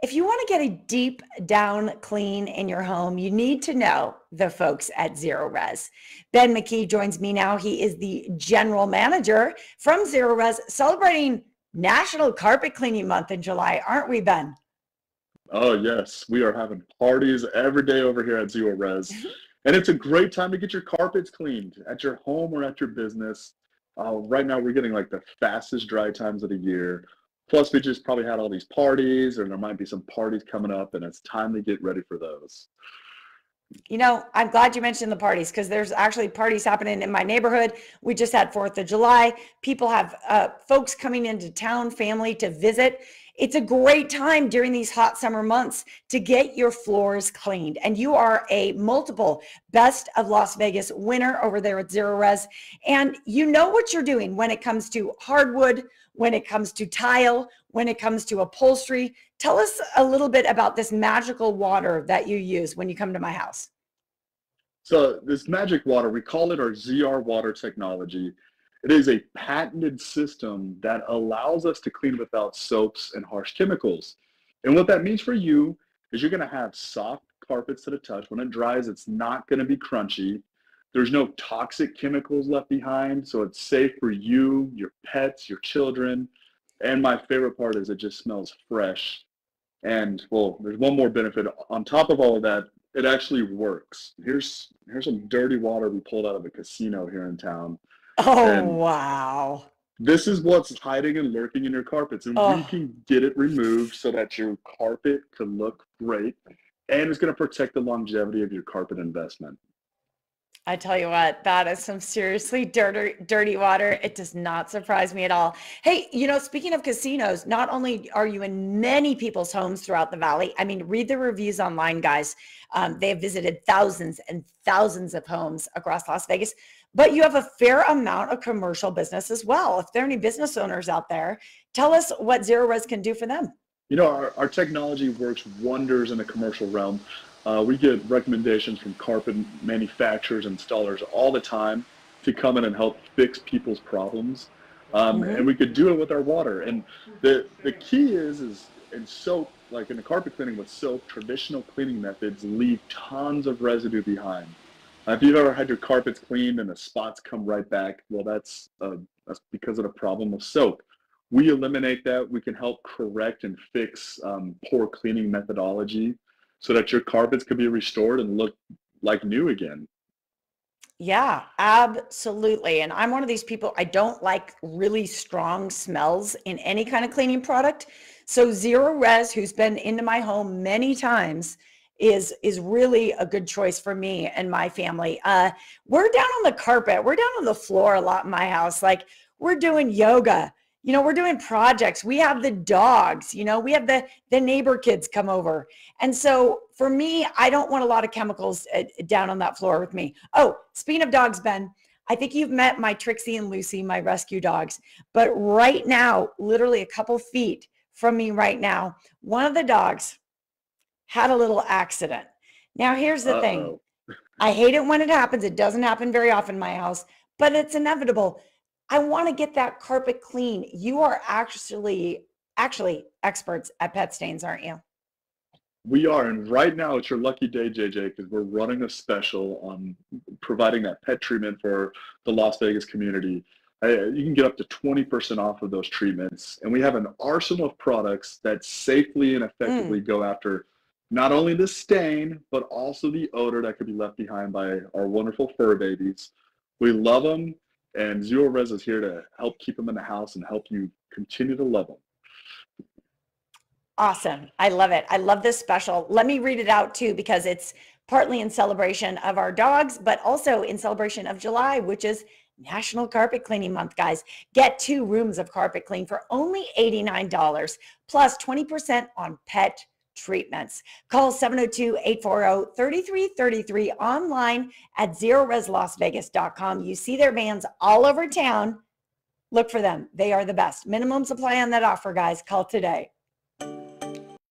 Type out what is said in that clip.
If you want to get a deep down clean in your home, you need to know the folks at Zerorez. Ben McKee joins me now. He is the general manager from Zerorez, celebrating National Carpet Cleaning Month in July, aren't we, Ben? Oh, yes. We are having parties every day over here at Zerorez. and it's a great time to get your carpets cleaned at your home or at your business. Uh, right now, we're getting like the fastest dry times of the year. Plus, we just probably had all these parties, or there might be some parties coming up, and it's time to get ready for those. You know, I'm glad you mentioned the parties because there's actually parties happening in my neighborhood. We just had Fourth of July. People have uh, folks coming into town, family to visit. It's a great time during these hot summer months to get your floors cleaned. And you are a multiple best of Las Vegas winner over there at Zerorez. And you know what you're doing when it comes to hardwood, when it comes to tile, when it comes to upholstery. Tell us a little bit about this magical water that you use when you come to my house. So, this magic water, we call it our ZR water technology. It is a patented system that allows us to clean without soaps and harsh chemicals. And what that means for you is you're going to have soft carpets to the touch. When it dries, it's not going to be crunchy. There's no toxic chemicals left behind, so it's safe for you, your pets, your children. And my favorite part is it just smells fresh. And well, there's one more benefit on top of all of that. It actually works. Here's here's some dirty water we pulled out of a casino here in town. Oh and wow! This is what's hiding and lurking in your carpets, and oh. we can get it removed so that your carpet can look great, and it's going to protect the longevity of your carpet investment. I tell you what, that is some seriously dirty, dirty water. It does not surprise me at all. Hey, you know, speaking of casinos, not only are you in many people's homes throughout the valley, I mean, read the reviews online, guys. Um, they have visited thousands and thousands of homes across Las Vegas, but you have a fair amount of commercial business as well. If there are any business owners out there, tell us what Zerorez can do for them. You know, our, our technology works wonders in the commercial realm. Uh, we get recommendations from carpet manufacturers, and installers all the time to come in and help fix people's problems. Um, mm-hmm. And we could do it with our water. And the, the key is, is in soap, like in the carpet cleaning with soap, traditional cleaning methods leave tons of residue behind. Uh, if you've ever had your carpets cleaned and the spots come right back, well, that's, uh, that's because of the problem of soap. We eliminate that. We can help correct and fix um, poor cleaning methodology so that your carpets could be restored and look like new again. Yeah, absolutely. And I'm one of these people, I don't like really strong smells in any kind of cleaning product. So Zerorez, who's been into my home many times, is is really a good choice for me and my family. Uh, we're down on the carpet, we're down on the floor a lot in my house. Like we're doing yoga you know we're doing projects. We have the dogs you know we have the the neighbor kids come over. And so for me i don't want a lot of chemicals uh, down on that floor with me. Oh speaking of dogs ben i think you've met my trixie and lucy my rescue dogs. But right now literally a couple feet from me right now one of the dogs had a little accident. Now here's the Uh-oh. thing i hate it when it happens. It doesn't happen very often in my house but it's inevitable I want to get that carpet clean. You are actually actually experts at pet stains, aren't you? We are, and right now it's your lucky day, JJ, because we're running a special on providing that pet treatment for the Las Vegas community. You can get up to 20% off of those treatments, and we have an arsenal of products that safely and effectively mm. go after not only the stain, but also the odor that could be left behind by our wonderful fur babies. We love them. And Zerorez is here to help keep them in the house and help you continue to love them. Awesome. I love it. I love this special. Let me read it out too, because it's partly in celebration of our dogs, but also in celebration of July, which is National Carpet Cleaning Month, guys. Get two rooms of carpet clean for only $89 plus 20% on pet treatments. Call 702-840-3333 online at zerorezlasvegas.com. You see their vans all over town. Look for them. They are the best. Minimum supply on that offer, guys. Call today.